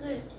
글.